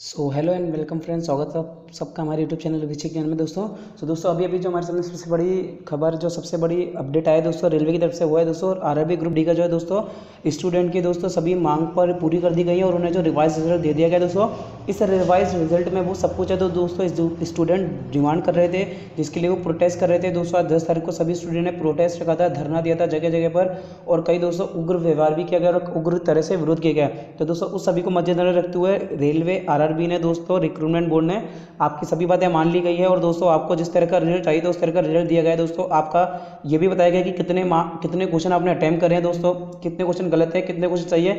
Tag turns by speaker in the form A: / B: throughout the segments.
A: So hello and welcome friends स्वागत है आप सबका हमारे यूट्यूब चैनल अभिषेक ज्ञान में दोस्तों। सो दोस्तों, अभी अभी जो हमारे सामने सबसे बड़ी खबर, जो सबसे बड़ी अपडेट आया दोस्तों रेलवे की तरफ़ से हुआ है दोस्तों और आरआरबी ग्रुप डी का जो है दोस्तों स्टूडेंट की दोस्तों सभी मांग पर पूरी कर दी गई है और उन्हें जो रिवाइज रिज़ल्ट दे दिया गया दोस्तों। इस रिवाइज रिज़ल्ट में वो सब कुछ है तो दोस्तों स्टूडेंट डिमांड कर रहे थे, जिसके लिए वो प्रोटेस्ट कर रहे थे। दोस्तों, आज दस तारीख को सभी स्टूडेंट ने प्रोटेस्ट रखा था, धरना दिया था जगह जगह पर और कई दोस्तों उग्र व्यवहार भी किया गया और उग्र तरह से विरोध किया गया। तो दोस्तों, उस सभी को मद्देनजर रखते हुए रेलवे आरआरबी ने दोस्तों रिक्रूटमेंट बोर्ड ने आपकी सभी बातें मान ली गई है और दोस्तों, आपको जिस तरह का रिज़ल्ट चाहिए, उस तरह का रिज़ल्ट दिया गया है दोस्तों। आपका ये भी बताया गया कि कितने कितने क्वेश्चन आपने अटैम्प्ट करे हैं दोस्तों। कितने क्वेश्चन गलत है, कितने क्वेश्चन चाहिए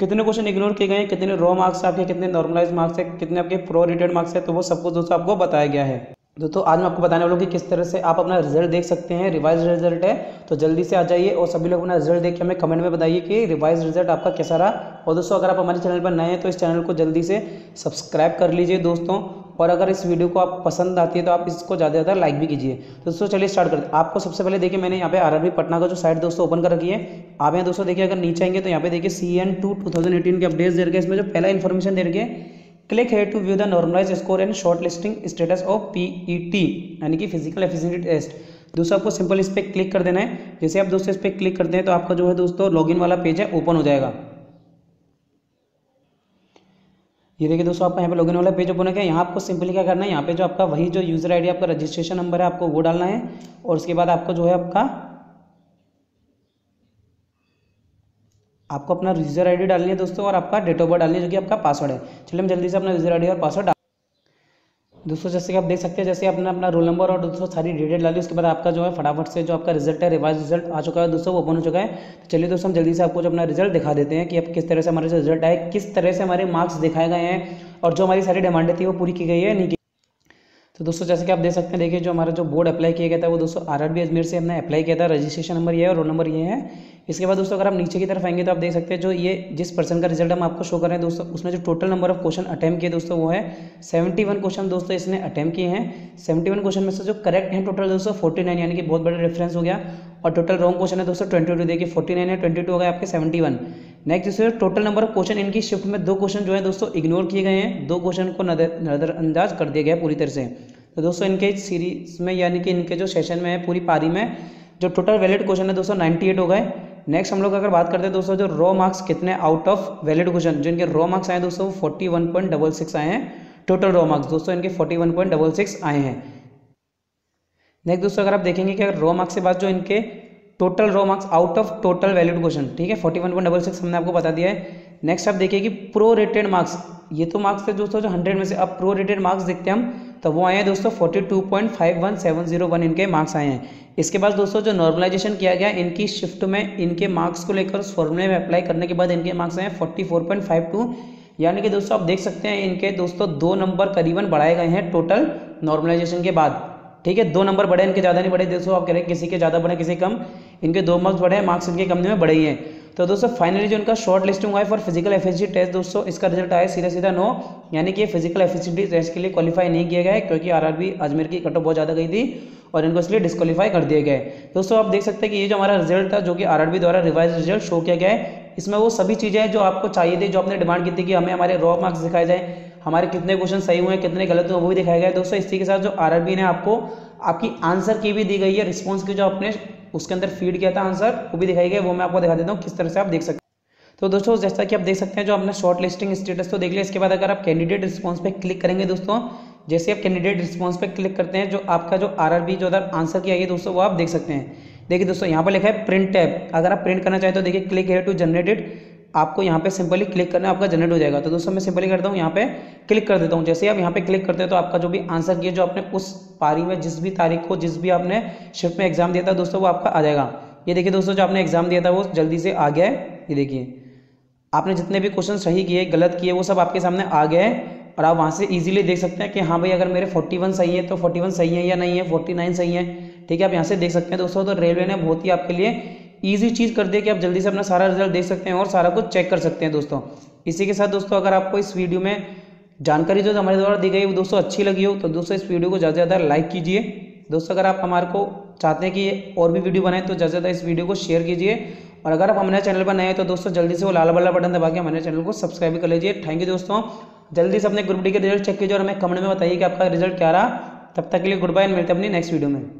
A: कितने क्वेश्चन इग्नोर किए गए हैं, कितने रॉ मार्क्स आपके, कितने नॉर्मलाइज मार्क्स है, कितने आपके प्रो रिटेड मार्क्स है तो वो सब कुछ दोस्तों आपको बताया गया है। दोस्तों, आज मैं आपको बताने वाला हूँ कि किस तरह से आप अपना रिज़ल्ट देख सकते हैं। रिवाइज रिज़ल्ट है तो जल्दी से आ जाइए और सभी लोग अपना रिज़ल्ट देख के हमें कमेंट में बताइए कि रिवाइज रिज़ल्ट आपका कैसा रहा। और दोस्तों, अगर आप हमारे चैनल पर नए हैं तो इस चैनल को जल्दी से सब्सक्राइब कर लीजिए दोस्तों। और अगर इस वीडियो को आप पसंद आती है तो आप इसको ज़्यादा ज़्यादा लाइक भी कीजिए। दोस्तों, चलिए स्टार्ट करते हैं। आपको सबसे पहले देखिए, मैंने यहाँ पे आरआरबी पटना का जो साइट दोस्तों ओपन कर रखी है, आप यहाँ दोस्तों देखिए, अगर नीचे आएँगे तो यहाँ पे देखिए C N two two thousand eighteen के अपडेट्स दे रखे इसमें जो पहला इन्फॉर्मेशन दे रखे क्लिक है to view the normalise score and shortlisting status of PET यानी कि फ़िज़िकल एफिशिएंसी टेस्ट दोस्तों, आपको सिंपल इस पर क्लिक कर देना है। जैसे आप दोस्तों इस पर क्लिक करते हैं तो आपका जो है दोस्तों लॉगिन वाला पेज है ओपन हो जाएगा। ये देखिए दोस्तों, आपका यहाँ पे लॉगिन वाला पेज ओपन हो गया। यहाँ आपको सिंपली क्या करना है? यहाँ पे जो आपका, वही जो यूज़र आईडी आपका रजिस्ट्रेशन नंबर है, आपको वो डालना है। और उसके बाद आपको जो है आपका आपको अपना यूज़र आईडी डालनी है दोस्तों, और आपका डेट ऑफ़ बर्थ डालनी है, जो कि आपका पासवर्ड है। चलिए हम जल्दी से अपना यूज़र आईडी और पासवर्ड डाल दोस्तों, जैसे कि आप देख सकते हैं, जैसे आपने अपना रोल नंबर और दोस्तों सारी डिटेल डाली, उसके बाद आपका जो है फटाफट से जो आपका रिज़ल्ट है रिवाइज रिज़ल्ट आ चुका है, दोस्तों, वो ओपन हो चुका है। तो चलिए दोस्तों, हम जल्दी से आपको जो अपना रिज़ल्ट दिखा देते हैं कि अब किस तरह से हमारे रिज़ल्ट आए, किस तरह से हमारे मार्क्स दिखाए गए हैं, और जो हमारी सारी डिमांडें थी, वो पूरी की गई है नहीं की तो दोस्तों, जैसे कि आप देख सकते हैं, देखिए, जो हमारा जो बोर्ड अप्लाई किया गया था, वो दोस्तों आरआरबी अजमेर से हमने अप्लाई किया था। रजिस्ट्रेशन नंबर ये है और रोल नंबर ये है। इसके बाद दोस्तों, अगर आप नीचे की तरफ़ आएँगे तो आप देख सकते हैं जो ये जिस पर्सन का रिज़ल्ट हम आपको शो कर रहे हैं दोस्तों, उसमें जो total number of question attempt किए दोस्तों, वो है सेवेंटी वन क्वेश्चन दोस्तों इसने अटैम्प किए हैं। सेवेंटी वन क्वेश्चन में से जो करेक्ट है टोटल दोस्तों फोर्टी नाइन यानी कि बहुत बड़ा डिफरेंस हो गया। और टोटल रॉन्ग क्वेश्चन है दोस्तों ट्वेंटी टू देखिए फोर्टी नाइन है ट्वेंटी टू हो गया आपके सेवेंटी वन नेक्स्ट दोस्तों टोटल नंबर ऑफ़ क्वेश्चन इनकी शिफ्ट में दो क्वेश्चन जो है दोस्तों इग्नोर किए गए हैं। दो क्वेश्चन को नजरअंदाज कर दिया गया पूरी तरह से। तो दोस्तों, इनके सीरीज़ में, यानी कि इनके जो सेशन में है, पूरी पारी में, जो टोटल वैलिड क्वेश्चन है दोस्तों 98 हो गए। नेक्स्ट हम लोग अगर बात करते हैं दोस्तों, जो रॉ मार्क्स कितने आउट ऑफ़ वैलिड क्वेश्चन जो इनके रॉ मार्क्स आए दोस्तों forty one point double six आए हैं टोटल रॉ मार्क्स दोस्तों, इनके forty one point double six आए हैं। नेक्स्ट दोस्तों, अगर आप देखेंगे कि अगर रॉ मार्क्स के बाद जो इनके total raw marks out of total valid question ठीक है forty one point double six हमने आपको बता दिया है। नेक्स्ट आप देखिए कि प्रो रेटेड मार्क्स ये तो मार्क्स थे दोस्तों जो हंड्रेड में से, अब प्रो रेटेड मार्क्स देखते हैं हम तो वो आए हैं दोस्तों forty two point five one seven zero one इनके मार्क्स आए हैं। इसके बाद दोस्तों जो नॉर्मलाइजेशन किया गया, इनकी शिफ्ट में इनके मार्क्स को लेकर उस फॉर्मूले में अप्लाई करने के बाद इनके मार्क्स आए हैं forty four point five two. यानी कि दोस्तों आप देख सकते हैं इनके दोस्तों दो नंबर करीबन बढ़ाए गए हैं टोटल नॉर्मलाइजेशन के बाद। ठीक है, दो नंबर बढ़े, इनके ज़्यादा नहीं बढ़े, दोस्तों आप कह रहे हैं किसी के ज़्यादा बढ़े, किसी कम। इनके दो मार्क्स बढ़े मार्क्स इनके कम में बढ़े ही हैं। तो दोस्तों फाइनली जो इनका शॉर्ट लिस्टिंग हुआ है फॉर फ़िज़िकल एफिशिएंसी टेस्ट दोस्तों, इसका रिज़ल्ट आया सीधा सीधा नो यानी कि फ़िज़िकल एफिशिएंसी टेस्ट के लिए क्वालिफाई नहीं किया गया है, क्योंकि आरआरबी अजमेर की कटअप बहुत ज़्यादा गई थी और इनको इसलिए डिस्कालीफाई कर दिया गया है। दोस्तों, आप देख सकते हैं कि ये जो हमारा रिज़ल्ट था, जो कि आरआरबी द्वारा रिवाइज रिज़ल्ट शो किया गया है, इसमें वो सभी चीज़ें जो आपको चाहिए थी, जो आपने डिमांड की थी कि हमें हमारे रॉ मार्क्स दिखाए जाए, हमारे कितने क्वेश्चन सही हुए हैं, कितने गलत हुए वो भी दिखाया गया दोस्तों, इसी के साथ जो आरआरबी ने आपको आपकी आंसर की भी दी गई है रिस्पॉन्स की जो आपने उसके अंदर फ़ीड किया था आंसर, वो भी दिखाई गई, वो मैं आपको दिखा देता हूँ किस तरह से आप देख सकते तो दोस्तों, जैसा कि आप देख सकते हैं, जो आपने शॉर्ट लिस्टिंग स्टेटस तो देख लिया, इसके बाद अगर आप कैंडिडेट रिस्पॉन्स पे क्लिक करेंगे दोस्तों, जैसे आप कैंडिडेट रिस्पॉन्स पे क्लिक करते हैं, जो आपका जो आरआरबी जो अदर आंसर किया है दोस्तों, वो आप देख सकते हैं। देखिए दोस्तों, यहाँ पर लिखा है प्रिंट टैब अगर आप प्रिंट करना चाहें तो देखिए क्लिक हेयर टू जनरेटेड आपको यहाँ पे सिंपली क्लिक करना आपका जनरेट हो जाएगा। तो दोस्तों, मैं सिंपली करता हूँ, यहाँ पे क्लिक कर देता हूँ। जैसे आप यहाँ पे क्लिक करते हैं तो आपका जो भी आंसर किया, जो आपने उस पारी में जिस भी तारीख को जिस भी आपने शिफ्ट में एग्ज़ाम दिया था, दोस्तों, वो आपका आ जाएगा। ये देखिए दोस्तों, जो आपने एग्ज़ाम दिया था, वो जल्दी से आ गया है। ये देखिए, आपने जितने भी क्वेश्चन सही किए, गलत किए, वो सब आपके सामने आ गए और आप वहाँ से इजीली देख सकते हैं कि हाँ भाई, अगर मेरे 41 सही है तो 41 सही है या नहीं है 49 सही है। ठीक है, आप यहाँ से देख सकते हैं दोस्तों। तो रेलवे ने बहुत ही आपके लिए ईजी चीज़ कर दी कि आप जल्दी से अपना सारा रिज़ल्ट देख सकते हैं और सारा कुछ चेक कर सकते हैं दोस्तों। इसी के साथ दोस्तों, अगर आपको इस वीडियो में जानकारी जो हमारे द्वारा दी गई वो दोस्तों अच्छी लगी हो तो दोस्तों इस वीडियो को ज़्यादा से ज़्यादा लाइक कीजिए। दोस्तों, अगर आप हमारे को चाहते हैं कि और भी वीडियो बनाएँ तो ज़्यादा से ज़्यादा इस वीडियो को शेयर कीजिए। और अगर आप हमारे चैनल पर नए हैं तो दोस्तों जल्दी से वो लाल वाला बटन दबा के हमारे चैनल को सब्सक्राइब कर लीजिए। थैंक यू दोस्तों। जल्दी से अपने ग्रुप डी के रिज़ल्ट चेक कीजिए और हमें कमेंट में बताइए कि आपका रिज़ल्ट क्या रहा। तब तक के लिए गुड बाय मिलते हैं अपनी नेक्स्ट वीडियो में।